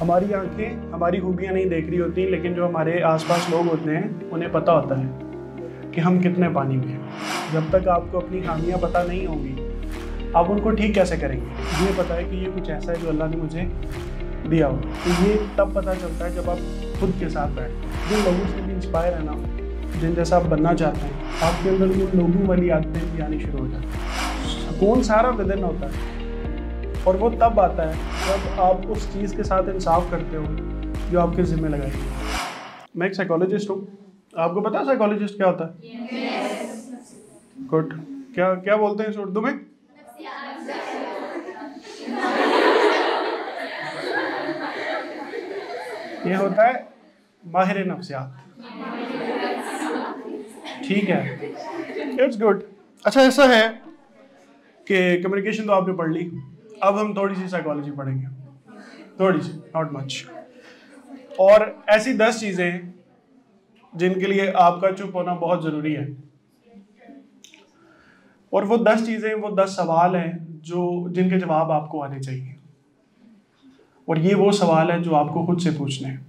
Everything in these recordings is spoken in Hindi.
हमारी आँखें हमारी खूबियाँ नहीं देख रही होती, लेकिन जो हमारे आसपास लोग होते हैं, उन्हें पता होता है कि हम कितने पानी में हैं। जब तक आपको अपनी खामियाँ पता नहीं होंगी, आप उनको ठीक कैसे करेंगे? ये पता है कि ये कुछ ऐसा है जो अल्लाह ने मुझे दिया हो। तो ये तब पता चलता है जब आप खुद के साथ बैठ जिन लोगों से भी इंस्पायर है ना, जिन जैसा आप बनना चाहते हैं, आपके अंदर जो लोगों वाली आदतें भी आनी शुरू हो जाती हैं। सुकून सारा विदिन होता है? और वो तब आता है जब आप उस चीज़ के साथ इंसाफ करते हो जो आपके ज़िम्मे लगाई गई। मैं एक साइकोलॉजिस्ट हूँ। आपको पता है साइकोलॉजिस्ट क्या होता है? Good yes. क्या क्या बोलते हैं इस उर्दू में? ये होता है माहिर नफ्सियात। ठीक है। इट्स गुड अच्छा ऐसा है कि कम्युनिकेशन तो आपने पढ़ ली। अब हम थोड़ी सी साइकोलॉजी पढ़ेंगे। थोड़ी सी नॉट मच और ऐसी दस चीज़ें जिनके लिए आपका चुप होना बहुत ज़रूरी है। और वो दस चीज़ें, वो दस सवाल हैं जो, जिनके जवाब आपको आने चाहिए। और ये वो सवाल है जो आपको खुद से पूछने हैं।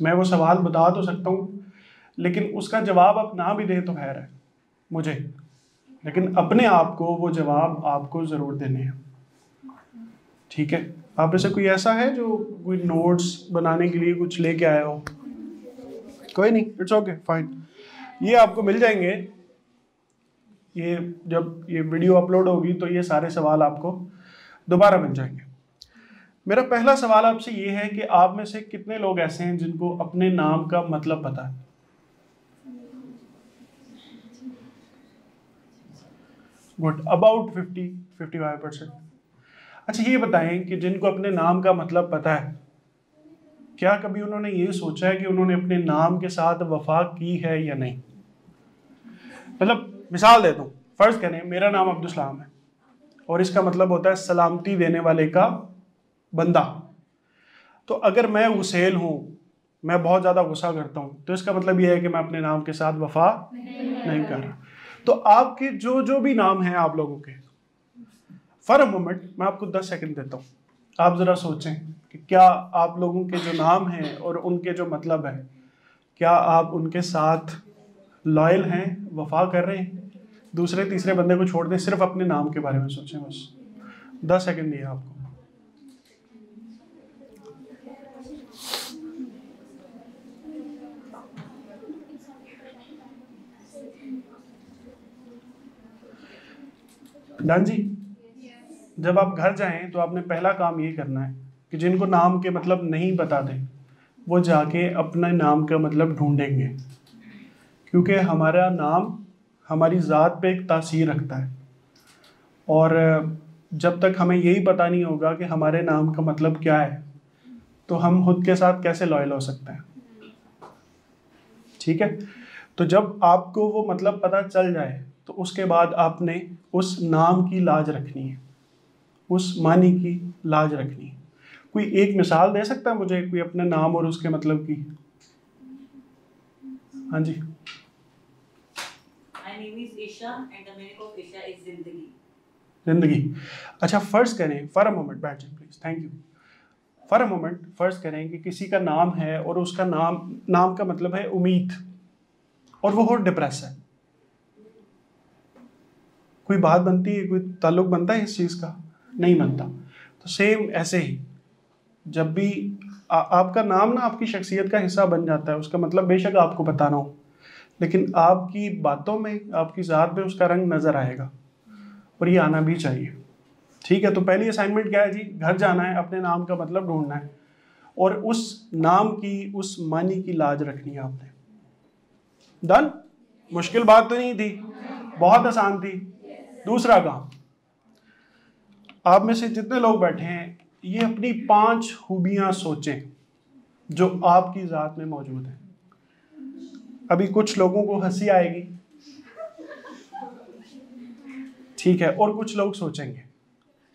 मैं वो सवाल बता तो सकता हूँ, लेकिन उसका जवाब आप ना भी दें तो खैर है, मुझे। लेकिन अपने आप को वो जवाब आपको ज़रूर देने हैं। ठीक है? आप में से कोई ऐसा है जो कोई नोट्स बनाने के लिए कुछ लेके आया हो? कोई नहीं इट्स ओके फाइन ये आपको मिल जाएँगे। ये जब ये वीडियो अपलोड होगी तो ये सारे सवाल आपको दोबारा मिल जाएँगे। मेरा पहला सवाल आपसे ये है कि आप में से कितने लोग ऐसे हैं जिनको अपने नाम का मतलब पता है? Good about fifty fifty five percent अच्छा ये बताएँ कि जिनको अपने नाम का मतलब पता है क्या कभी उन्होंने ये सोचा है कि उन्होंने अपने नाम के साथ वफा की है या नहीं? मतलब मिसाल देता हूँ फ़र्ज़ करें मेरा नाम अब्दुलसलाम है और इसका मतलब होता है सलामती देने वाले का बंदा। तो अगर मैं गुसेल हूँ मैं बहुत ज़्यादा गुस्सा करता हूँ तो इसका मतलब यह है कि मैं अपने नाम के साथ वफा नहीं, नहीं कर रहा। तो आपके जो जो भी नाम हैं आप लोगों के फॉर अ मोमेंट मैं आपको दस सेकंड देता हूँ। आप ज़रा सोचें कि क्या आप लोगों के जो नाम हैं और उनके जो मतलब है, क्या आप उनके साथ लॉयल हैं, वफा कर रहे हैं? दूसरे, तीसरे बंदे को छोड़ दें, सिर्फ़ अपने नाम के बारे में सोचें बस। दस सेकंड दिए आपको। डन जी? जब आप घर जाएँ तो आपने पहला काम ये करना है कि जिनको नाम के मतलब नहीं बता दें, वो जाके अपने नाम का मतलब ढूंढेंगे। क्योंकि हमारा नाम हमारी ज़ात पे एक तासीर रखता है। और जब तक हमें यही पता नहीं होगा कि हमारे नाम का मतलब क्या है तो हम खुद के साथ कैसे लॉयल हो सकते हैं? ठीक है? तो जब आपको वो मतलब पता चल जाए तो उसके बाद आपने उस नाम की लाज रखनी है। उस मानी की लाज रखनी है। कोई एक मिसाल दे सकता है मुझे? कोई अपने नाम और उसके मतलब की? हाँ जी। ज़िंदगी। अच्छा फ़र्ज़ करें फॉर अ मोमेंट बैठ जाए please thank you for a moment फ़र्ज़ करें कि किसी का नाम है और उसका नाम नाम का मतलब है उम्मीद और वो हो डिप्रेस है। कोई बात बनती है? कोई ताल्लुक बनता है इस चीज़ का? नहीं बनता तो सेम ऐसे ही जब भी आ, आपका नाम ना आपकी शख्सियत का हिस्सा बन जाता है उसका मतलब बेशक आपको पता ना हो लेकिन आपकी बातों में आपकी ज़ात में उसका रंग नज़र आएगा और ये आना भी चाहिए। ठीक है तो पहली असाइनमेंट क्या है जी? घर जाना है अपने नाम का मतलब ढूंढना है और उस नाम की उस मानी की लाज रखनी है आपने। डन मुश्किल बात तो नहीं थी बहुत आसान थी। दूसरा काम आप में से जितने लोग बैठे हैं, ये अपनी पाँच खूबियाँ सोचें जो आपकी ज़ात में मौजूद हैं। अभी कुछ लोगों को हँसी आएगी। ठीक है, और कुछ लोग सोचेंगे।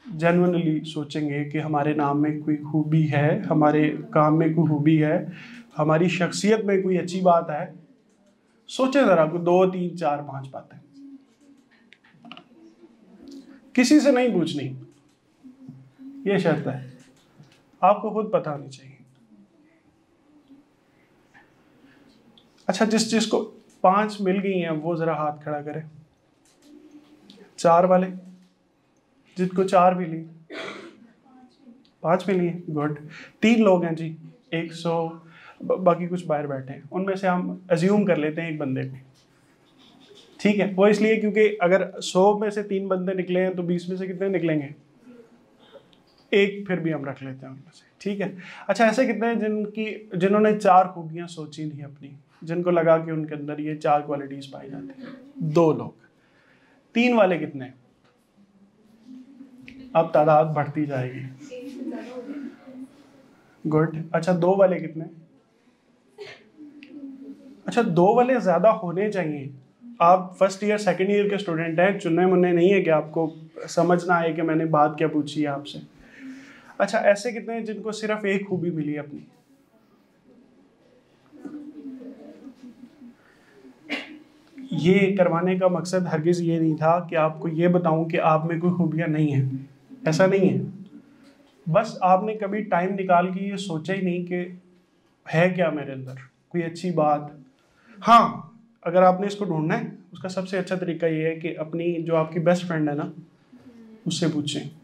जेनवनली सोचेंगे कि हमारे नाम में कोई खूबी है, हमारे काम में कोई खूबी है, हमारी शख्सियत में कोई अच्छी बात है। सोचें ज़रा दो, तीन, चार, पाँच बातें। किसी से नहीं पूछनी। ये शर्त है। आपको खुद पता होनी चाहिए। अच्छा जिस चीज़ को पाँच मिल गई हैं, वो जरा हाथ खड़ा करे। चार वाले, जिनको चार मिली। पाँच मिली गुड। तीन लोग हैं जी, एक सौ बाकी कुछ बाहर बैठे हैं। उनमें से हम एज्यूम कर लेते हैं एक बंदे को। ठीक है, वो इसलिए क्योंकि अगर सौ में से तीन बंदे निकले हैं तो बीस में से कितने निकलेंगे? एक फिर भी हम रख लेते हैं उनमें से, ठीक है? अच्छा ऐसे कितने हैं जिनकी, जिन्होंने चार खूबियाँ सोची थी अपनी, जिनको लगा कि उनके अंदर ये चार क्वालिटीज पाई जाती हैं? दो लोग। तीन वाले कितने? अब तादाद बढ़ती जाएगी। गुड अच्छा दो वाले कितने? अच्छा दो वाले ज़्यादा होने चाहिए। आप फ़र्स्ट ईयर सेकंड ईयर के स्टूडेंट हैं चुनने मुन्ने नहीं है कि आपको समझना आए कि मैंने बात क्या पूछी है आपसे। अच्छा ऐसे कितने हैं जिनको सिर्फ़ एक खूबी मिली अपनी? ये करवाने का मकसद हरगिज़ ये नहीं था कि आपको ये बताऊँ कि आप में कोई खूबियाँ नहीं हैं। ऐसा नहीं है। बस आपने कभी टाइम निकाल के ये सोचा ही नहीं कि है क्या मेरे अंदर? कोई अच्छी बात? हाँ अगर आपने इसको ढूंढना है, उसका सबसे अच्छा तरीका ये है कि अपनी जो आपकी बेस्ट फ्रेंड है ना, उससे पूछें।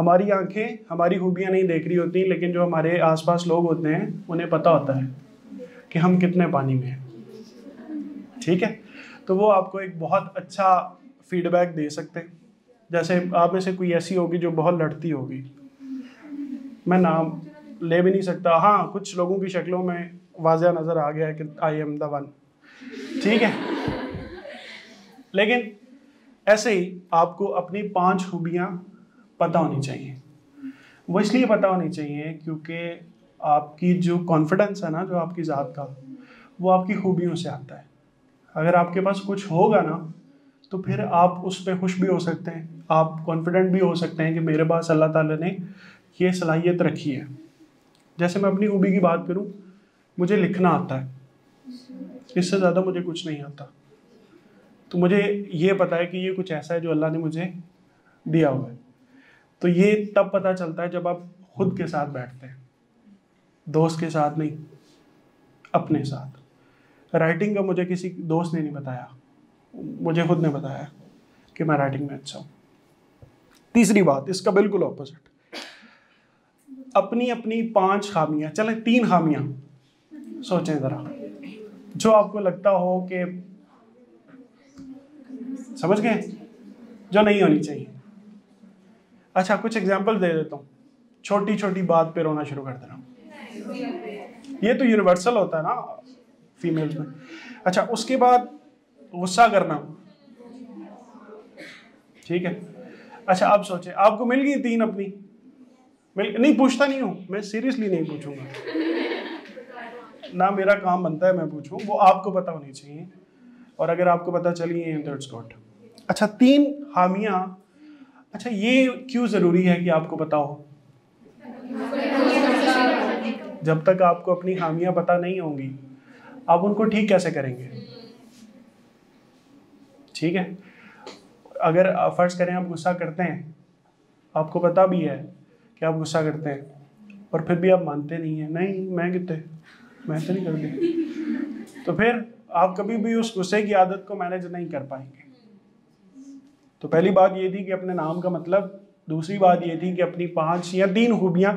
हमारी आँखें, हमारी खूबियाँ नहीं देख रही होती, लेकिन जो हमारे आसपास लोग होते हैं, उन्हें पता होता है कि हम कितने पानी में हैं। ठीक है? तो वो आपको एक बहुत अच्छा फीडबैक दे सकते हैं। जैसे आप में से कोई ऐसी होगी जो बहुत लड़ती होगी। मैं नाम ले भी नहीं सकता। हाँ कुछ लोगों की शक्लों में वाजिया नज़र आ गया है कि आई एम द वन ठीक है? लेकिन ऐसे ही आपको अपनी पाँच खूबियाँ पता होनी चाहिए। वो इसलिए पता होनी चाहिए क्योंकि आपकी जो कॉन्फिडेंस है ना, जो आपकी ज़ात का, वो आपकी खूबियों से आता है। अगर आपके पास कुछ होगा ना तो फिर आप उस पर खुश भी हो सकते हैं। आप कॉन्फिडेंट भी हो सकते हैं कि मेरे पास अल्लाह ताला ने ये सलाहियत रखी है। जैसे मैं अपनी खूबी की बात करूँ, मुझे लिखना आता है। इससे ज़्यादा मुझे कुछ नहीं आता। तो मुझे ये पता है कि ये कुछ ऐसा है जो अल्लाह ने मुझे दिया हुआ है। तो ये तब पता चलता है जब आप खुद के साथ बैठते हैं। दोस्त के साथ नहीं, अपने साथ। राइटिंग का मुझे किसी दोस्त ने नहीं बताया। मुझे खुद ने बताया कि मैं राइटिंग में अच्छा हूँ। तीसरी बात, इसका बिल्कुल ऑपोजिट अपनी अपनी पाँच खामियाँ, चले तीन खामियाँ। सोचें ज़रा। जो आपको लगता हो कि समझ गए? जो नहीं होनी चाहिए। अच्छा कुछ एग्ज़ाम्पल दे देता हूँ। छोटी छोटी बात पे रोना शुरू कर देना। ये तो यूनिवर्सल होता है ना फीमेल्स में। अच्छा उसके बाद गुस्सा करना। ठीक है? अच्छा आप सोचे। आपको मिल गई तीन अपनी? मिल, नहीं, पूछता नहीं हूँ। मैं सीरियसली नहीं पूछूँगा। ना मेरा काम बनता है, मैं पूछूँ। वो आपको पता होनी चाहिए। और अगर आपको पता चली है तो इट्स अच्छा तीन हामियाँ अच्छा ये क्यों ज़रूरी है कि आपको हो जब तक आपको अपनी खामियाँ पता नहीं होंगी, आप उनको ठीक कैसे करेंगे? ठीक है? अगर फ़र्ज़ करें आप गुस्सा करते हैं, आपको पता भी है कि आप गुस्सा करते हैं, और फिर भी आप मानते नहीं हैं। नहीं, मैं कितने? मैं तो नहीं करती। तो फिर आप कभी भी उस गुस्से की आदत को मैनेज नहीं कर पाएँगे। तो पहली बात ये थी कि अपने नाम का मतलब दूसरी बात ये थी कि अपनी पाँच या तीन खूबियाँ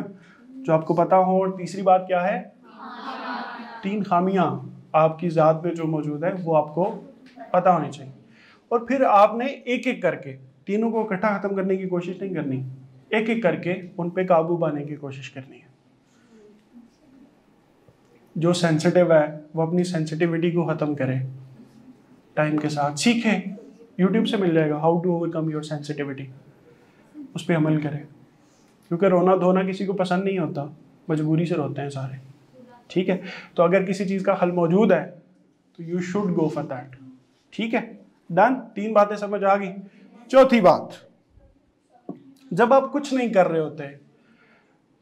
जो आपको पता हो, और तीसरी बात क्या है? तीन खामियाँ आपकी ज़ात में जो मौजूद है, वो आपको पता होनी चाहिए। और फिर आपने एक एक करके, तीनों को इकट्ठा ख़त्म करने की कोशिश नहीं करनी एक एक करके उन पे काबू पाने की कोशिश करनी है। जो सेंसिटिव है, वो अपनी सेंसिटिविटी को ख़त्म करे टाइम के साथ सीखे यूट्यूब से मिल जाएगा how to overcome your sensitivity उस पर अमल करें। क्योंकि रोना धोना किसी को पसंद नहीं होता, मजबूरी से रोते हैं सारे। ठीक है? तो अगर किसी चीज़ का हल मौजूद है तो you should go for that ठीक है? डन तीन बातें समझ आ गई। चौथी बात, जब आप कुछ नहीं कर रहे होते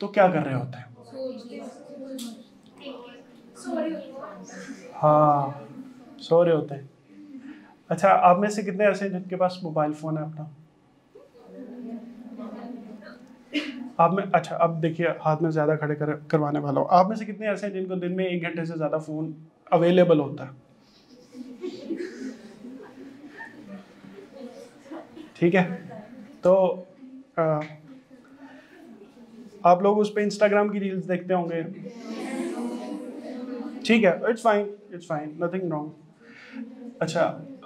तो क्या कर रहे होते? हैं हाँ सो रहे होते हैं। अच्छा आप में से कितने ऐसे हैं जिनके पास मोबाइल फ़ोन है अपना? आप में अच्छा अब देखिए हाथ में ज़्यादा खड़े कर, करवाने वाला हूँ। आप में से कितने ऐसे हैं जिनको दिन में एक घंटे से ज़्यादा फ़ोन अवेलेबल होता है? ठीक है? तो आ, आप लोग उस पर इंस्टाग्राम की रील्स देखते होंगे। ठीक है it's fine it's fine nothing wrong अच्छा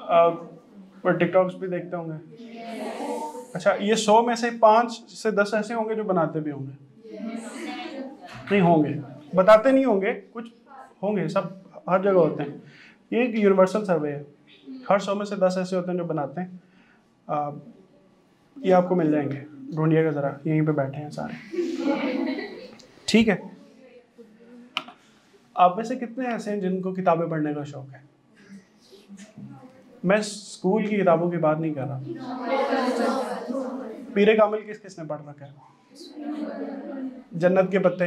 और टिकटॉक्स भी देखते होंगे। अच्छा ये सौ में से पाँच से दस ऐसे होंगे जो बनाते भी होंगे? नहीं होंगे। बताते नहीं होंगे कुछ होंगे सब हर जगह होते हैं। ये एक यूनिवर्सल सर्वे है। हर सौ में से दस ऐसे होते हैं जो बनाते हैं। आ, ये आपको मिल जाएँगे। ढूंढिएगा ज़रा यहीं पे बैठे हैं सारे। ठीक है। आप में से कितने ऐसे हैं जिनको किताबें पढ़ने का शौक है? मैं स्कूल की किताबों की बात नहीं कर रहा। पीरे कामिल किस किसने पढ़ रखा है? जन्नत के पत्ते।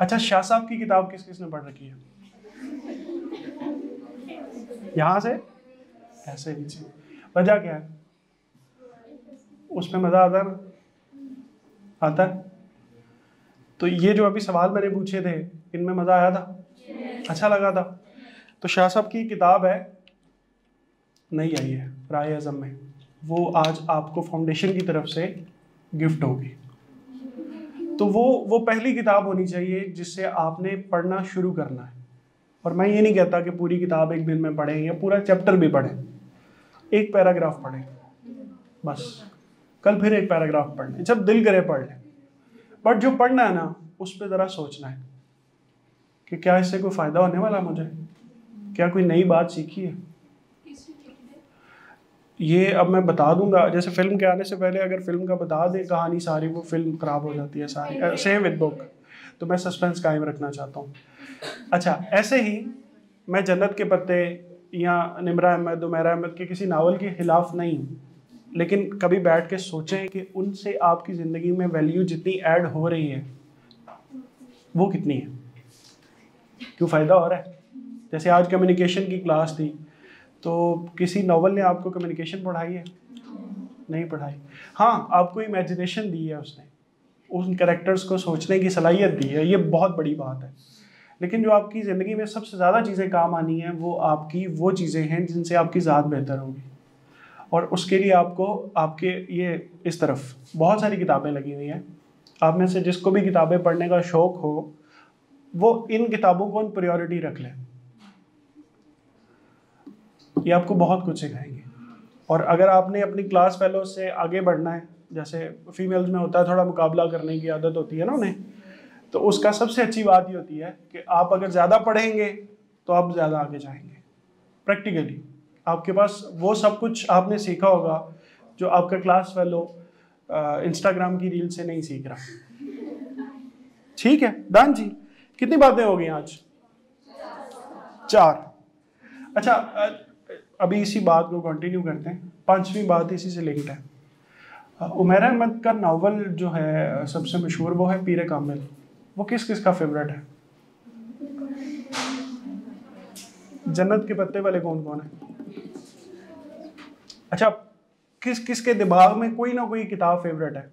अच्छा शाह साहब की किताब किस किसने पढ़ रखी है? यहाँ से? ऐसे नीचे। वजह क्या है? उसमें मज़ा आता है आता है। तो ये जो अभी सवाल मैंने पूछे थे, इनमें मज़ा आया था? अच्छा लगा था। तो शाह साहब की किताब है, नहीं आई है, राय अजम में। वो आज आपको फाउंडेशन की तरफ़ से गिफ्ट होगी। तो वो वो पहली किताब होनी चाहिए जिससे आपने पढ़ना शुरू करना है। और मैं ये नहीं कहता कि पूरी किताब एक दिन में पढ़ें या पूरा चैप्टर भी पढ़ें। एक पैराग्राफ पढ़ें, बस। कल फिर एक पैराग्राफ पढ़ लें, जब दिल करे पढ़ लें। बट जो पढ़ना है ना, उस पर ज़रा सोचना है कि क्या इससे कोई फ़ायदा होने वाला मुझे? क्या कोई नई बात सीखी है? ये अब मैं बता दूँगा जैसे फ़िल्म के आने से पहले अगर फ़िल्म का बता दें कहानी सारी वो फ़िल्म ख़राब हो जाती है सारी। सेम विद बुक तो मैं सस्पेंस कायम रखना चाहता हूँ। अच्छा ऐसे ही मैं जन्नत के पत्ते या निमरा अहमद उमेरा अहमद के किसी नावल के खिलाफ नहीं हूँ। लेकिन कभी बैठ के सोचें कि उनसे आपकी ज़िंदगी में वैल्यू जितनी ऐड हो रही है वो कितनी है? क्यों फ़ायदा हो रहा है? जैसे आज कम्युनिकेशन की क्लास थी तो किसी नावल ने आपको कम्युनिकेशन पढ़ाई है? नहीं पढ़ाई। हाँ आपको इमेजिनेशन दी है उसने। उन करेक्टर्स को सोचने की सलाहियत दी है। ये बहुत बड़ी बात है। लेकिन जो आपकी ज़िंदगी में सबसे ज़्यादा चीज़ें काम आनी हैं, वो आपकी वो चीज़ें हैं जिनसे आपकी ज़ात बेहतर होगी। और उसके लिए आपको, आपके ये इस तरफ़ बहुत सारी किताबें लगी हुई हैं। आप में से जिसको भी किताबें पढ़ने का शौक़ हो, वो इन किताबों को प्रायोरिटी रख लें। ये आपको बहुत कुछ सिखाएँगे। और अगर आपने अपनी क्लास फेलो से आगे बढ़ना है, जैसे फीमेल्स में होता है थोड़ा मुकाबला करने की आदत होती है ना उन्हें तो उसका सबसे अच्छी बात ये होती है कि आप अगर ज़्यादा पढ़ेंगे तो आप ज़्यादा आगे जाएँगे। प्रैक्टिकली आपके पास वो सब कुछ आपने सीखा होगा जो आपका क्लास फेलो इंस्टाग्राम की रील से नहीं सीख रहा। ठीक है दान जी। कितनी बातें हो गई आज? चार। अच्छा अभी इसी बात को कंटिन्यू करते हैं। पांचवी बात इसी से लिंक्ड है। उमेर अहमद का नावल जो है सबसे मशहूर, वो है पीर कामिल। वो किस किस का फेवरेट है? जन्नत के पत्ते वाले कौन कौन है? अच्छा किस किस के दिमाग में कोई ना कोई किताब फेवरेट है?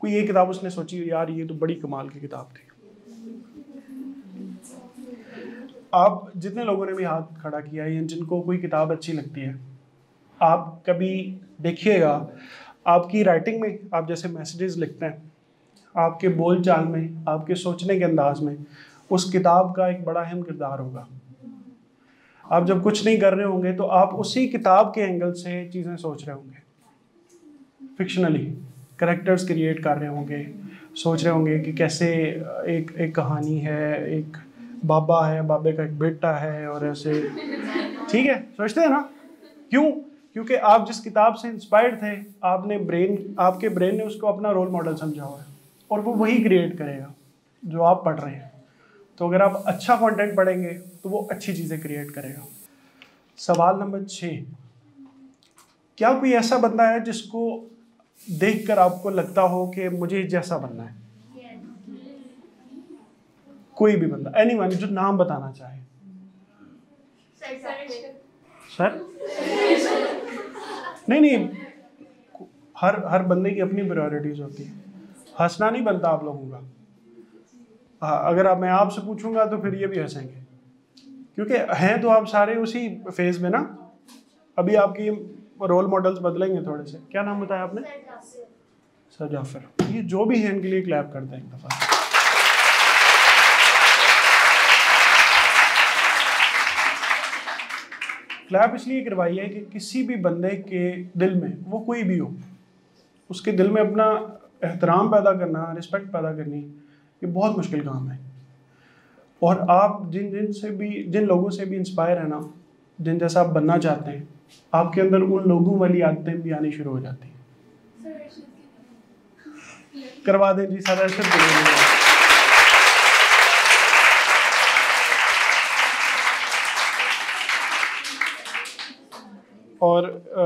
कोई ये किताब उसने सोची, यार, ये तो बड़ी कमाल की किताब थी। आप जितने लोगों ने भी हाथ खड़ा किया है जिनको कोई किताब अच्छी लगती है, आप कभी देखिएगा, आपकी राइटिंग में आप जैसे मैसेजेस लिखते हैं, आपके बोल चाल में, आपके सोचने के अंदाज में, उस किताब का एक बड़ा अहम किरदार होगा। आप जब कुछ नहीं कर रहे होंगे तो आप उसी किताब के एंगल से चीज़ें सोच रहे होंगे। फिक्शनली करेक्टर्स क्रिएट कर रहे होंगे, सोच रहे होंगे कि कैसे एक एक कहानी है, एक बाबा है, बाबे का एक बेटा है और ऐसे। ठीक है, सोचते हैं ना? क्यों? क्योंकि आप जिस किताब से इंस्पायर्ड थे, आपने ब्रेन आपके ब्रेन ने उसको अपना रोल मॉडल समझा हुआ है और वो वही क्रिएट करेगा जो आप पढ़ रहे हैं। तो अगर आप अच्छा कंटेंट पढ़ेंगे तो वो अच्छी चीज़ें क्रिएट करेगा। सवाल नंबर छ क्या कोई ऐसा बंदा है जिसको देखकर आपको लगता हो कि मुझे जैसा बनना है? कोई भी बंदा एनी वन जो नाम बताना चाहे। सर नहीं नहीं। हर हर बंदे की अपनी प्रायोरिटीज होती है। हंसना नहीं बनता आप लोगों का। हाँ, अगर आप मैं आपसे पूछूँगा तो फिर ये भी हंसेंगे। क्योंकि हैं तो आप सारे उसी फ़ेज़ में ना? अभी आपकी रोल मॉडल्स बदलेंगे थोड़े से। क्या नाम बताया आपने? सर जाफ़र। ये जो भी है इनके लिए क्लैप करते हैं एक दफ़ा। क्लैप इसलिए करवाई है कि किसी भी बंदे के दिल में वो कोई भी हो उसके दिल में अपना एहतराम पैदा करना रिस्पेक्ट पैदा करनी ये बहुत मुश्किल काम है। और आप जिन जिन से भी जिन लोगों से भी इंस्पायर है ना जिन जैसा आप बनना चाहते हैं आपके अंदर उन लोगों वाली आदतें भी आनी शुरू हो जाती हैं। करवा दें जी सर अर्शद और आ,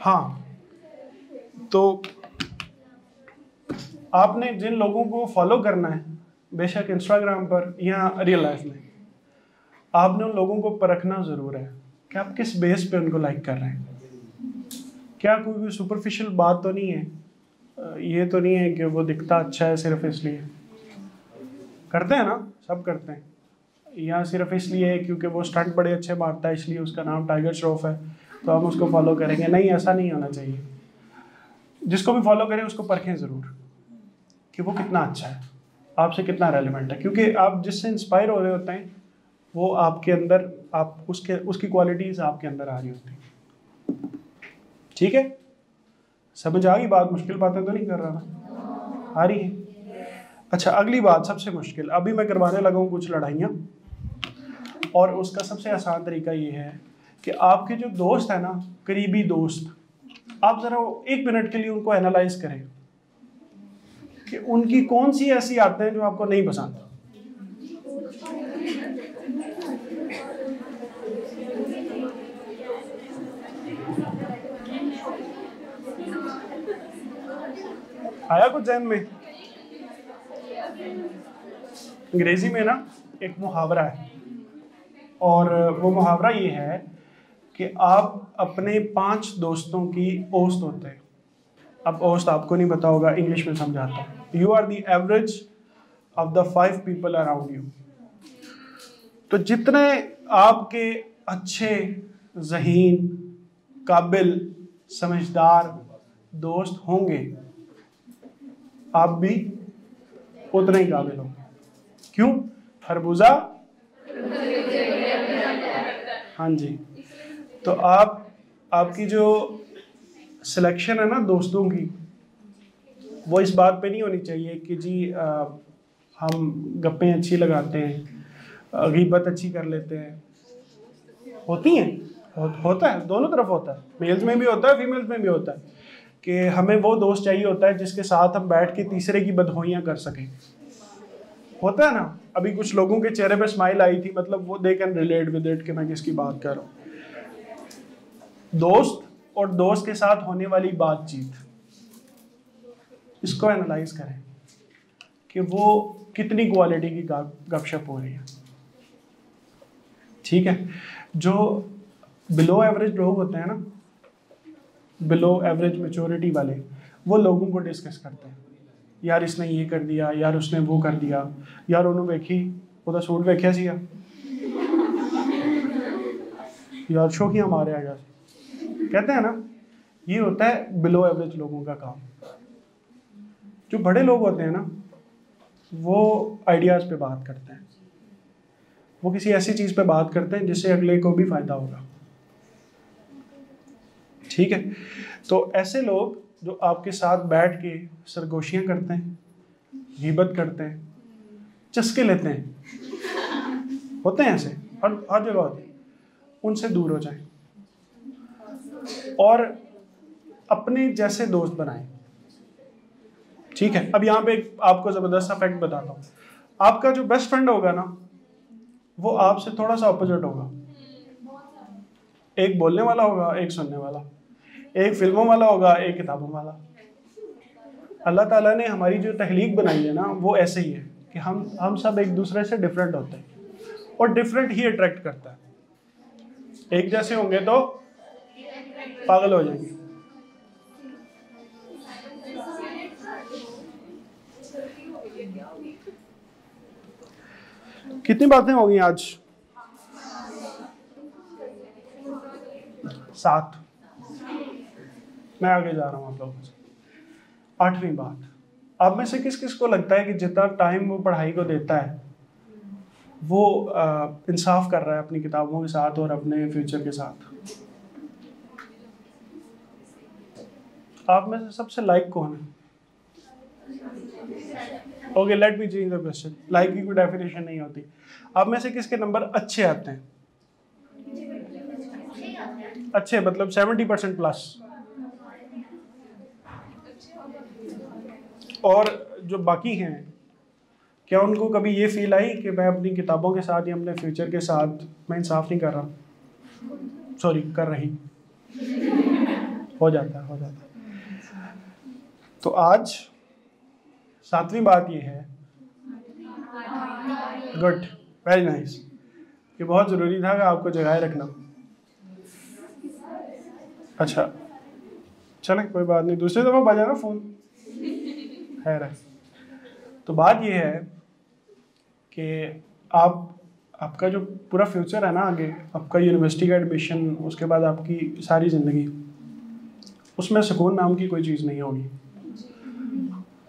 हाँ तो आपने जिन लोगों को फॉलो करना है बेशक इंस्टाग्राम पर या रियल लाइफ में आपने उन लोगों को परखना ज़रूर है कि आप किस बेस पे उनको लाइक कर रहे हैं। क्या कोई कोई सुपरफिशियल बात तो नहीं है? ये तो नहीं है कि वो दिखता अच्छा है सिर्फ़ इसलिए। करते हैं ना सब करते हैं। या सिर्फ़ इसलिए है क्योंकि वो स्टंट बड़े अच्छे मारता है, इसलिए उसका नाम टाइगर श्रॉफ है। तो हम उसको फॉलो करेंगे। नहीं, ऐसा नहीं होना चाहिए। जिसको भी फॉलो करें, उसको परखें ज़रूर कि वो कितना अच्छा है। आपसे कितना रेलिवेंट है। क्योंकि आप जिससे इंस्पायर हो रहे होते हैं, वो आपके अंदर, आप उसके, उसकी क्वालिटीज़ आपके अंदर आ रही होती हैं। ठीक है? समझ आ गई बात? मुश्किल बातें तो नहीं कर रहा ना आ रही है। अच्छा अगली बात, सबसे मुश्किल। अभी मैं करवाने लगा हूँ कुछ लड़ाइयाँ। और उसका सबसे आसान तरीका ये है कि आपके जो दोस्त है ना, करीबी दोस्त, आप ज़रा एक मिनट के लिए उनको एनालाइज करें कि उनकी कौन सी ऐसी आदतें हैं जो आपको नहीं पसंद? आया कुछ जहन में? अंग्रेज़ी में ना एक मुहावरा है। और वो मुहावरा ये है कि आप अपने पाँच दोस्तों की औस्त होते हैं। अब औस्त आपको नहीं पता होगा इंग्लिश में समझाता you are the average of the five people around you तो जितने आपके अच्छे, जहीन, काबिल, समझदार दोस्त होंगे, आप भी उतने ही काबिल होंगे। क्यों? खरबूजा हाँ जी। तो आप आपकी जो सिलेक्शन है ना दोस्तों की वो इस बात पे नहीं होनी चाहिए कि जी आ, हम गप्पें अच्छी लगाते हैं गीबत अच्छी कर लेते हैं। होती हैं? हो, होता है। दोनों तरफ़ होता है। मेल्स में भी होता है फीमेल्स में भी होता है। कि हमें वो दोस्त चाहिए होता है जिसके साथ हम बैठ के तीसरे की बदहोइयाँ कर सकें। होता है ना, अभी कुछ लोगों के चेहरे पे स्माइल आई थी मतलब वो they can relate with it कि मैं किसकी बात कर रहा हूँ। दोस्त और दोस्त के साथ होने वाली बातचीत, इसको एनालाइज करें कि वो कितनी क्वालिटी की गपशप हो रही है। ठीक है? जो बिलो एवरेज लोग होते हैं ना बिलो एवरेज मेचोरिटी वाले, वो लोगों को डिस्कस करते हैं। यार इसने ये कर दिया यार उसने वो कर दिया यार उन्होंने वेखी ਉਹਦਾ सूट ਵੇਖਿਆ ਸੀਗਾ यार शोखियाँ मारे आ गया कहते हैं ना ये होता है बिलो एवरेज लोगों का काम जो बड़े लोग होते हैं ना वो आइडियाज़ पे बात करते हैं वो किसी ऐसी चीज़ पे बात करते हैं जिससे अगले को भी फ़ायदा होगा ठीक है तो ऐसे लोग जो आपके साथ बैठ के सरगोशियाँ करते हैं, गिबत करते हैं, चस्के लेते हैं, होते हैं ऐसे, हर हर जगह होते हैं, उनसे दूर हो जाएँ। और अपने जैसे दोस्त बनाएँ। ठीक है, अब यहाँ पे आपको ज़बरदस्त फैक्ट बताता हूँ। आपका जो बेस्ट फ्रेंड होगा ना, वो आपसे थोड़ा सा अपोजिट होगा। एक बोलने वाला होगा, एक सुनने वाला। एक फ़िल्मों वाला होगा, एक किताबों वाला। अल्लाह ताला ने हमारी जो तहलीक बनाई है ना, वो ऐसे ही है कि हम हम सब एक दूसरे से डिफरेंट होते हैं और डिफरेंट ही अट्रैक्ट करता है। एक जैसे होंगे तो पागल हो जाएँगे। कितनी बातें होगी आज? सात। मैं आगे जा रहा हूँ आप लोगों से। आठवीं बात। आप में से किस किस को लगता है कि जितना टाइम वो पढ़ाई को देता है, वो इंसाफ कर रहा है अपनी किताबों के साथ और अपने फ्यूचर के साथ? आप में से सबसे लाइक कौन है? Okay let me change the question like की कोई डेफिनेशन नहीं होती। आप में से किसके नंबर अच्छे आते हैं? अच्छे मतलब सेवेंटी परसेंट प्लस और जो बाकी हैं, क्या उनको कभी ये फील आई कि मैं अपनी किताबों के साथ या अपने फ्यूचर के साथ मैं इंसाफ नहीं कर रहा? सॉरी कर रही। हो जाता, है जाता। तो आज सातवीं बात ये है। गुड वेरी नाइस ये बहुत ज़रूरी था कि आपको जगाए रखना। अच्छा चले, कोई बात नहीं। दूसरी दफ़ा बजाना फ़ोन है। तो बात ये है कि आप, आपका जो पूरा फ्यूचर है ना आगे, आपका यूनिवर्सिटी का एडमिशन उसके बाद आपकी सारी ज़िंदगी, उसमें सुकून नाम की कोई चीज़ नहीं होगी।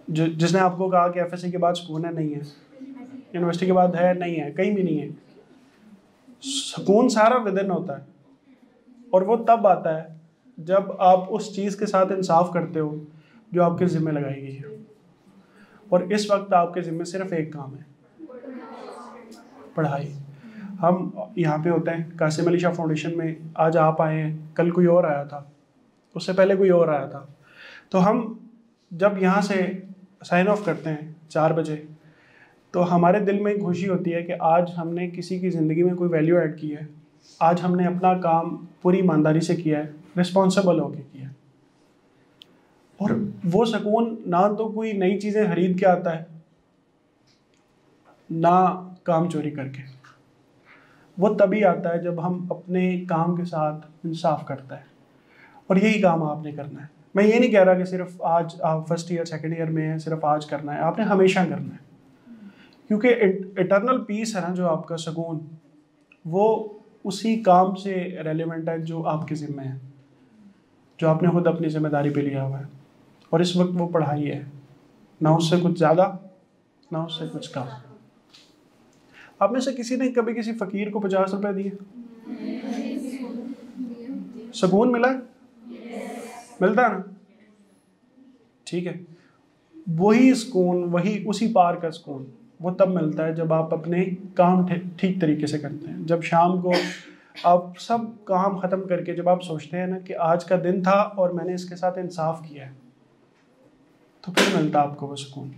जो, जिसने आपको कहा कि एफ़ के बाद सुकून है, नहीं है। यूनिवर्सिटी के बाद है, नहीं है, कहीं भी नहीं है। सुकून सारा विदिन होता है। और वो तब आता है जब आप उस चीज़ के साथ इंसाफ करते हो, जो आपके ज़िम्मे लगाई गई है। और इस वक्त आपके ज़िम्मे सिर्फ़ एक काम है। पढ़ाई। हम यहाँ पे होते हैं, कासिम अली शाह फाउंडेशन में आज आप आए हैं, कल कोई और आया था, उससे पहले कोई और आया था। तो हम जब यहाँ से साइन ऑफ़ करते हैं चार बजे तो हमारे दिल में खुशी होती है कि आज हमने किसी की ज़िंदगी में कोई वैल्यू ऐड की है। आज हमने अपना काम पूरी ईमानदारी से किया है रिस्पॉन्सिबल होके किया है। और वो सुकून ना तो कोई नई चीज़ें खरीद के आता है, ना काम चोरी करके। वो तभी आता है जब हम अपने काम के साथ इंसाफ करता है। और यही काम आपने करना है। मैं ये नहीं कह रहा कि सिर्फ़ आज, आप फ़र्स्ट ईयर सेकेंड ईयर में हैं, सिर्फ़ आज करना है। आपने हमेशा करना है। क्योंकि इटर्नल पीस है ना जो आपका सुकून, वो उसी काम से रेलिवेंट है जो आपके ज़िम्मे है। जो आपने खुद अपनी ज़िम्मेदारी पे लिया हुआ है। और इस वक्त वो पढ़ाई है। ना उससे कुछ ज़्यादा, ना उससे कुछ कम। आप में से किसी ने कभी किसी फ़कीर को पचास रुपए दिए? सुकून मिला? मिलता है ना? ठीक है। वही सुकून, वही उसी पार का सुकून, वो तब मिलता है जब आप अपने काम ठीक तरीके से करते हैं। जब शाम को आप सब काम ख़त्म करके जब आप सोचते हैं ना कि आज का दिन था और मैंने इसके साथ इंसाफ किया है। तो फिर मिलता आपको वो सुकून।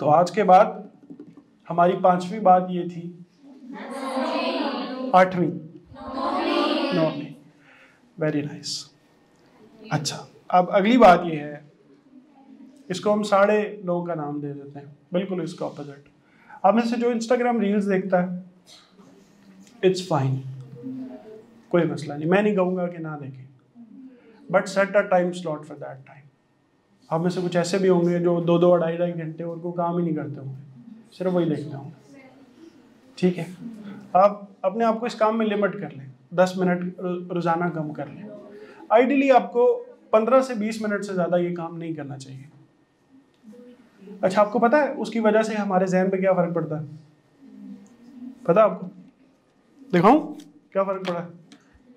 तो आज के बाद हमारी पांचवी बात ये थी। आठवीं। नौवीं। वेरी नाइस अच्छा अब अगली बात ये है। इसको हम साढ़े लोगों का नाम दे देते हैं। बिल्कुल इसका ऑपोजिट अब में से जो इंस्टाग्राम रील्स देखता है इट्स फाइन कोई मसला नहीं। मैं नहीं कहूँगा कि ना देखें। But set a time slot for that time आप में से कुछ ऐसे भी होंगे जो दो दो अढ़ाई ढाई घंटे उनको काम ही नहीं करते होंगे। सिर्फ़ वही देखते होंगे। ठीक है? आप अपने आप को इस काम में लिमिट कर लें। दस मिनट रोज़ाना कम कर लें। आइडियली आपको 15 से 20 मिनट से ज़्यादा ये काम नहीं करना चाहिए। अच्छा आपको पता है उसकी वजह से हमारे जहन पे क्या फ़र्क पड़ता है? पता आपको? दिखाऊँ? क्या फ़र्क पड़ा?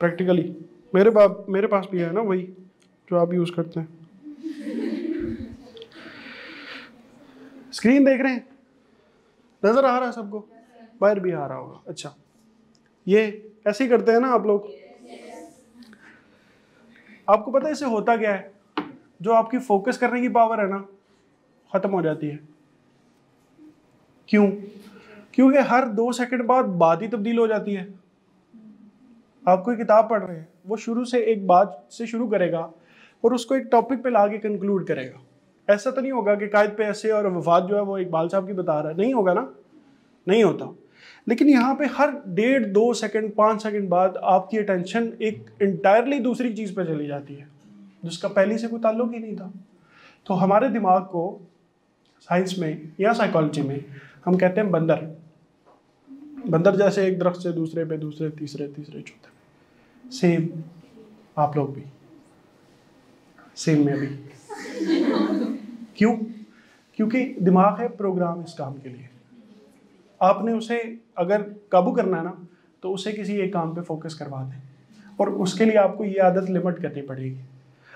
प्रैक्टिकली मेरे पास मेरे पास भी है ना वही, जो आप यूज़ करते हैं। स्क्रीन देख रहे हैं? नज़र आ रहा है सबको? बाहर भी आ रहा होगा। अच्छा। ये ऐसे ही करते हैं ना आप लोग? आपको पता है इसे होता क्या है? जो आपकी फोकस करने की पावर है ना, ख़त्म हो जाती है। क्यों? क्योंकि हर दो सेकंड बाद बात ही तब्दील हो जाती है। आप कोई किताब पढ़ रहे हैं, वो शुरू से एक बात से शुरू करेगा और उसको एक टॉपिक पे ला के कंक्लूड करेगा। ऐसा तो नहीं होगा कि कायद पे ऐसे और वफात जो है वो इकबाल साहब की बता रहा है। नहीं होगा ना? नहीं होता। लेकिन यहाँ पे हर डेढ़, दो सेकंड, पाँच सेकंड बाद आपकी अटेंशन एक इंटायरली दूसरी चीज़ पर चली जाती है, जिसका पहले से कोई ताल्लुक ही नहीं था। तो हमारे दिमाग को साइंस में या साइकोलॉजी में हम कहते हैं बंदर। बंदर जैसे एक दरख्त से दूसरे पे, दूसरे, तीसरे तीसरे चौथे सेम आप लोग भी। सेम में भी। क्यों? क्योंकि दिमाग है प्रोग्राम इस काम के लिए। आपने उसे अगर काबू करना है ना तो उसे किसी एक काम पे फोकस करवा दें। और उसके लिए आपको ये आदत लिमिट करनी पड़ेगी।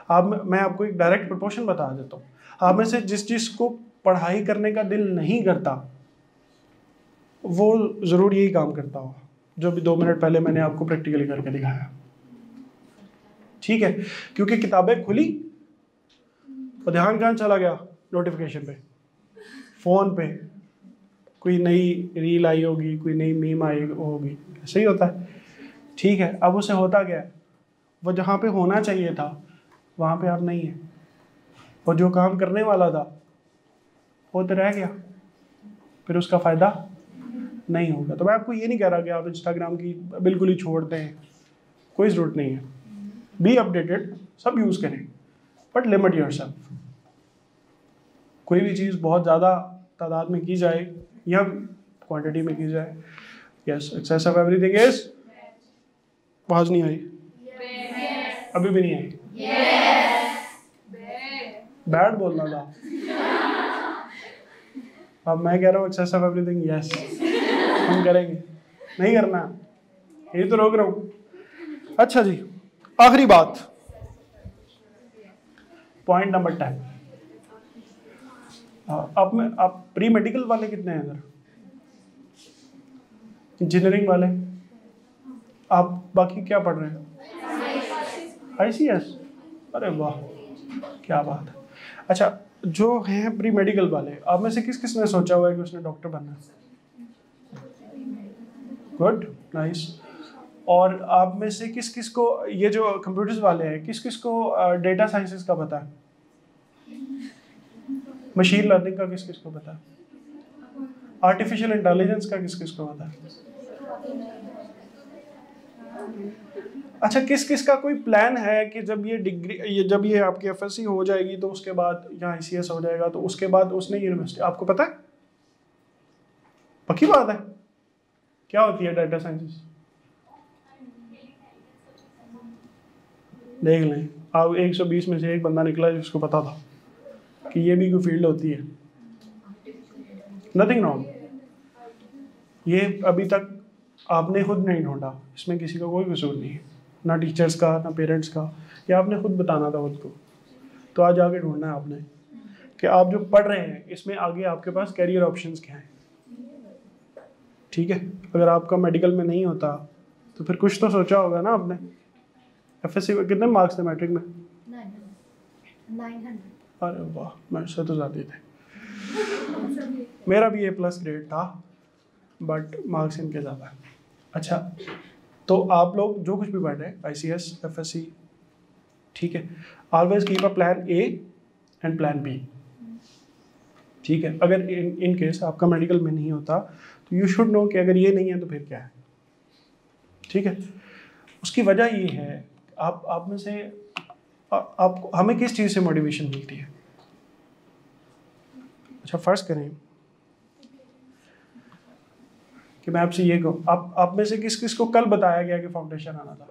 आप मैं आपको एक डायरेक्ट प्रपोर्शन बता देता हूँ। आप में से जिस चीज़ को पढ़ाई करने का दिल नहीं करता, वो ज़रूर यही काम करता हो जो भी दो मिनट पहले मैंने आपको प्रैक्टिकली करके दिखाया। ठीक है? क्योंकि किताबें खुली, और ध्यान कहाँ चला गया? नोटिफिकेशन पे फ़ोन पे, कोई नई रील आई होगी, कोई नई मीम आई होगी, ऐसे ही होता है। ठीक है, अब उसे होता क्या है? वो जहाँ पे होना चाहिए था, वहाँ पे आप नहीं है। और जो काम करने वाला था, वो तो रह गया। फिर उसका फ़ायदा नहीं होगा। तो मैं आपको ये नहीं कह रहा कि आप इंस्टाग्राम की बिल्कुल ही छोड़ दें, कोई ज़रूरत नहीं है। बी अपडेटेड सब यूज़ करें बट लिमिट योर सेल्फ कोई भी चीज़ बहुत ज़्यादा तादाद में की जाए या क्वांटिटी में की जाए। Yes excess of everything is आवाज़ नहीं आई। अभी भी नहीं आई। बैड बोलना था। अब मैं कह रहा हूँ एक्सेस ऑफ़ एवरीथिंग यस हम करेंगे। नहीं करना। यही तो रोक रहा हूँ। अच्छा जी, आखिरी बात। पॉइंट नंबर टेन अब में आप प्री मेडिकल वाले कितने हैं इधर इंजीनियरिंग वाले। आप बाकी क्या पढ़ रहे हैं? आई सी एस अरे वाह, क्या बात है। अच्छा जो हैं प्री मेडिकल वाले, आप में से किस किस ने सोचा हुआ है कि उसने डॉक्टर बनना है? गुड नाइस और आप में से किस किस को ये जो कंप्यूटर्स वाले हैं, किस किस को डेटा साइंसेस का पता है? मशीन लर्निंग का किस किस को पता? आर्टिफिशियल इंटेलिजेंस का किस किस को पता? अच्छा किस किस का कोई प्लान है कि जब ये डिग्री ये जब ये आपकी एफएससी हो जाएगी तो उसके बाद यहाँ आईसीएस हो जाएगा तो उसके बाद उसने यूनिवर्सिटी आपको पता है? पक्की बात है? क्या होती है डाटा साइंस देख लें, आप 120 में से एक बंदा निकला जिसको पता था। कि ये भी कोई फ़ील्ड होती है? नथिंग रॉन्ग ये अभी तक आपने खुद नहीं ढूंढा। इसमें किसी का कोई कसूर नहीं है। ना टीचर्स का, ना पेरेंट्स का। ये आपने खुद बताना था खुद को। तो आज आगे ढूंढना है आपने कि आप जो पढ़ रहे हैं, इसमें आगे आपके पास करियर ऑप्शंस क्या हैं? ठीक है? अगर आपका मेडिकल में नहीं होता तो फिर कुछ तो सोचा होगा ना आपने। एफ़ कितने मार्क्स थे मैट्रिक में? अरे वाह तो ज़्यादा थे। मेरा भी ए प्लस ग्रेड था बट मार्क्स इनके ज़्यादा अच्छा तो आप लोग जो कुछ भी पढ़ रहे हैं I C S F S C ठीक है always keep a plan A and plan B ठीक है, अगर इन इन केस आपका मेडिकल में नहीं होता तो यू शुड नो कि अगर ये नहीं है तो फिर क्या है? ठीक है, उसकी वजह ये है, आप आप में से आप हमें किस चीज़ से मोटिवेशन मिलती है? अच्छा फ़र्ज़ करें। कि मैं आपसे ये कहूँ, आप आप में से किस किस को कल बताया गया कि फाउंडेशन आना था?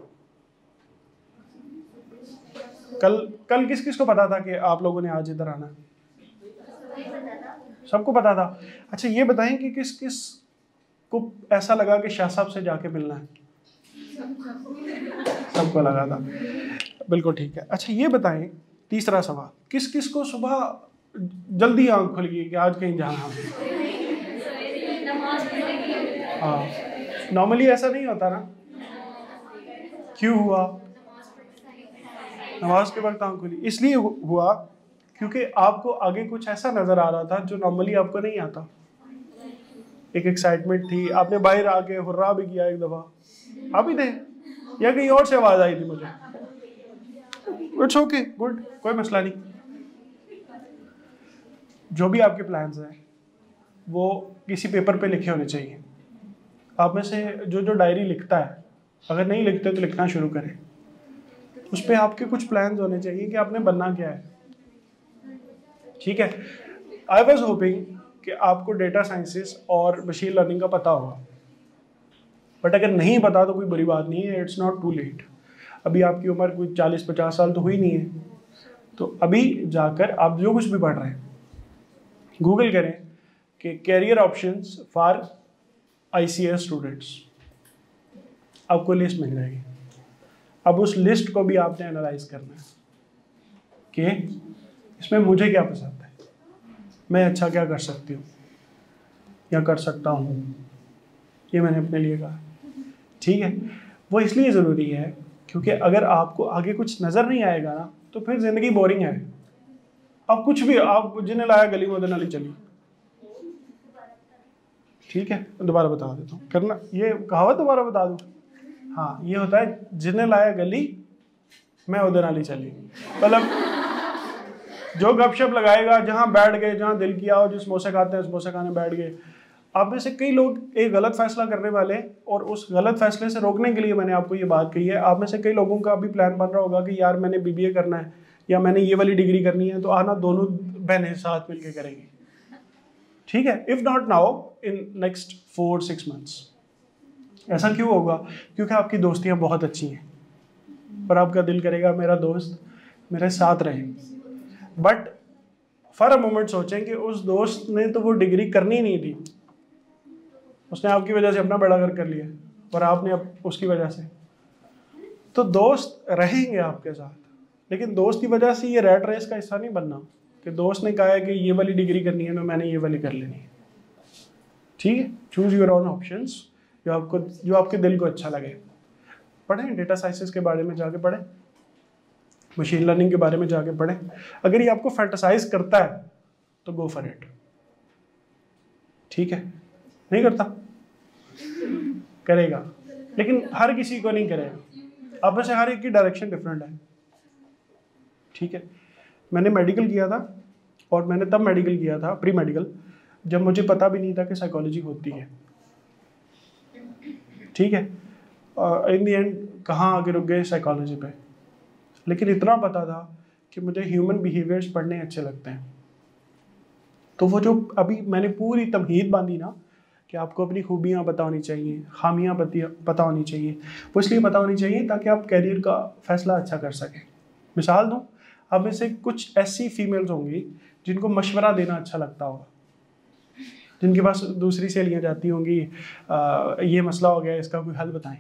कल कल किस किस को पता था कि आप लोगों ने आज इधर आना? सबको पता था। अच्छा ये बताएँ कि किस किस को ऐसा लगा कि शाह साहब से जाके मिलना है? सबको लगा था। बिल्कुल ठीक है। अच्छा ये बताएँ, तीसरा सवाल किस किस को सुबह जल्दी आँख खुल गई कि आज कहीं जाना है? हाँ नॉर्मली ऐसा नहीं होता ना? क्यों हुआ? नमाज़ के वक्त आँख खुली। इसलिए हुआ, क्योंकि आपको आगे कुछ ऐसा नज़र आ रहा था जो नॉर्मली आपको नहीं आता। एक एक्साइटमेंट थी, आपने बाहर आके हुर्रा भी किया एक दफ़ा। आप ही थे? या कहीं और से आवाज़ आई थी मुझे? इट्स ओके गुड कोई मसला नहीं. जो भी आपके प्लान्स हैं, वो किसी पेपर पे लिखे होने चाहिए. आप में से जो जो डायरी लिखता है, अगर नहीं लिखते तो लिखना शुरू करें. उस पर आपके कुछ प्लान होने चाहिए कि आपने बनना क्या है. ठीक है? आई वॉज़ होपिंग कि आपको डेटा साइंसेस और मशीन लर्निंग का पता होगा. बट अगर नहीं पता तो कोई बुरी बात नहीं है. इट्स नॉट टू लेट अभी आपकी उम्र कोई चालीस, पचास साल तो हुई नहीं है। तो अभी जाकर आप जो कुछ भी पढ़ रहे हैं गूगल करें कि career options for I students आपको लिस्ट मिल जाएगी। अब उस लिस्ट को भी आपने एनालाइज करना है कि इसमें मुझे क्या पसंद है। मैं अच्छा क्या कर सकती हूँ या कर सकता हूँ, ये मैंने अपने लिए कहा। ठीक है? वो इसलिए ज़रूरी है क्योंकि अगर आपको आगे कुछ नज़र नहीं आएगा ना तो फिर ज़िंदगी बोरिंग है। अब कुछ भी, आप जिन्हें लाया गली में नाली चली ठीक है? दोबारा बता देता हूँ। करना ये कहावत दोबारा बता दूँ? हाँ ये होता है, जिन्हें लाया गली, मैं उधर नाली चली मतलब जो गपशप लगाएगा, जहाँ बैठ गए, जहाँ दिल किया हो जो समोसे खाते हैं समोसे खाने बैठ गए। आप में से कई लोग एक गलत फैसला करने वाले और उस गलत फैसले से रोकने के लिए मैंने आपको ये बात कही है। आप में से कई लोगों का अभी प्लान बन रहा होगा कि यार मैंने बीबीए करना है या मैंने ये वाली डिग्री करनी है तो आना दोनों बहनें साथ मिलकर करेंगे। ठीक है? If not now in next four six months ऐसा क्यों होगा? क्योंकि आपकी दोस्तियाँ बहुत अच्छी हैं। पर आपका दिल करेगा, मेरा दोस्त मेरे साथ रहे। बट फॉर अ मोमेंट सोचें कि उस दोस्त ने तो वो डिग्री करनी नहीं थी। उसने आपकी वजह से अपना बड़ा घर कर लिया और आपने अब उसकी वजह से। तो दोस्त रहेंगे आपके साथ, लेकिन दोस्त की वजह से ये रेड रेस का हिस्सा नहीं बनना। कि दोस्त ने कहा है कि ये वाली डिग्री करनी है तो मैंने ये वाली कर लेनी है। ठीक है? चूज़ योर ऑन ऑप्शन जो आपको, जो आपके दिल को अच्छा लगे। पढ़ें डेटा साइंसेस के बारे में जाके पढ़ें मशीन लर्निंग के बारे में जाके पढ़ें। अगर ये आपको फैंटसाइज करता है तो गो फॉर इट ठीक है? नहीं करता? करेगा। लेकिन हर किसी को नहीं करेगा। अब से हर एक की डायरेक्शन डिफरेंट है। ठीक है? मैंने मेडिकल किया था और मैंने तब मेडिकल किया था प्री मेडिकल जब मुझे पता भी नहीं था कि साइकोलॉजी होती है। ठीक है? इन दी एंड कहाँ आगे रुक गए? साइकोलॉजी पे। लेकिन इतना पता था कि मुझे ह्यूमन बिहेवियर्स पढ़ने अच्छे लगते हैं। तो वो जो अभी मैंने पूरी तमहीद बांधी ना कि आपको अपनी खूबियाँ पता होनी चाहिए, खामियाँ पता होनी चाहिए। वो इसलिए पता होनी चाहिए ताकि आप कैरियर का फैसला अच्छा कर सकें। मिसाल दूँ अब में से कुछ ऐसी फीमेल्स होंगी जिनको मशवरा देना अच्छा लगता होगा। जिनके पास दूसरी सहेलियाँ जाती होंगी ये मसला हो गया, इसका कोई हल बताएँ?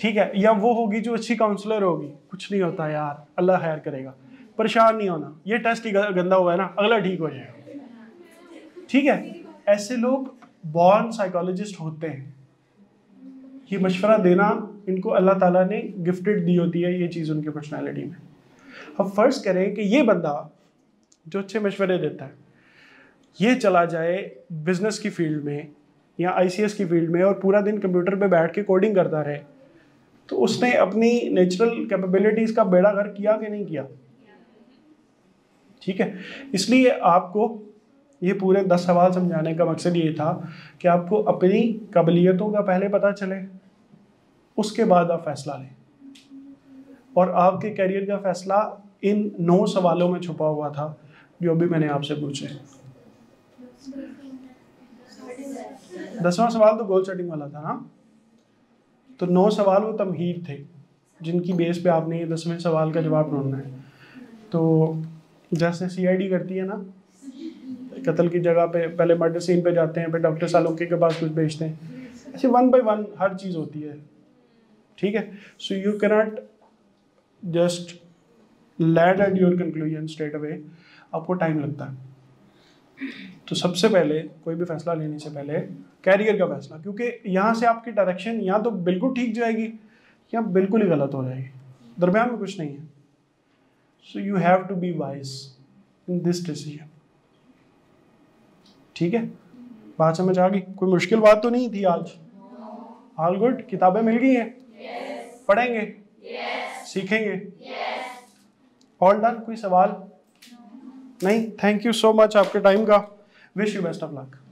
ठीक है, या वो होगी जो अच्छी काउंसलर होगी। कुछ नहीं होता यार, अल्लाह खैर करेगा। परेशान नहीं होना। ये टेस्ट ही गंदा हुआ है ना, अगला ठीक हो जाएगा। ठीक है? ऐसे लोग बॉर्न साइकोलॉजिस्ट होते हैं। ये मशवरा देना इनको अल्लाह ताला ने गिफ्टेड दी होती है ये चीज़ उनकी पर्सनैलिटी में। अब फ़र्ज़ करें कि ये बंदा जो अच्छे मशवरे देता है, ये चला जाए बिज़नेस की फ़ील्ड में या आईसीएस की फ़ील्ड में और पूरा दिन कंप्यूटर पे बैठ के कोडिंग करता रहे तो उसने अपनी नेचुरल कैपेबिलिटीज़ का बेड़ा घर किया कि नहीं किया? ठीक है, इसलिए आपको ये पूरे दस सवाल समझाने का मकसद ये था कि आपको अपनी काबिलियतों का पहले पता चले, उसके बाद आप फैसला लें। और आपके करियर का फैसला इन नौ सवालों में छुपा हुआ था, जो भी मैंने आपसे पूछे। दसवां सवाल तो गोल सेटिंग वाला था ना? तो नौ सवाल वो तमहीर थे, जिनकी बेस पे आपने ये दसवें सवाल का जवाब ढूंढना है। तो जैसे सीआईडी करती है ना कत्ल की जगह पे, पहले मर्डर सीन पे जाते हैं, फिर डॉक्टर सालोके के पास कुछ भेजते हैं। ऐसे वन बाय वन हर चीज़ होती है। ठीक है? So you cannot just land at your conclusion straight away आपको टाइम लगता है। तो सबसे पहले, कोई भी फैसला लेने से पहले कैरियर का फैसला, क्योंकि यहाँ से आपकी डायरेक्शन या तो बिल्कुल ठीक जाएगी या बिल्कुल ही गलत हो जाएगी। दरम्यान में कुछ नहीं है। So you have to be wise in this decision ठीक है? बात समझ आ गई? कोई मुश्किल बात तो नहीं थी आज? ऑल गुड किताबें मिल गई हैं? Yes. पढ़ेंगे? Yes. सीखेंगे? All yes. डन कोई सवाल? No. नहीं? थैंक यू सो मच आपके टाइम का. Wish you best of luck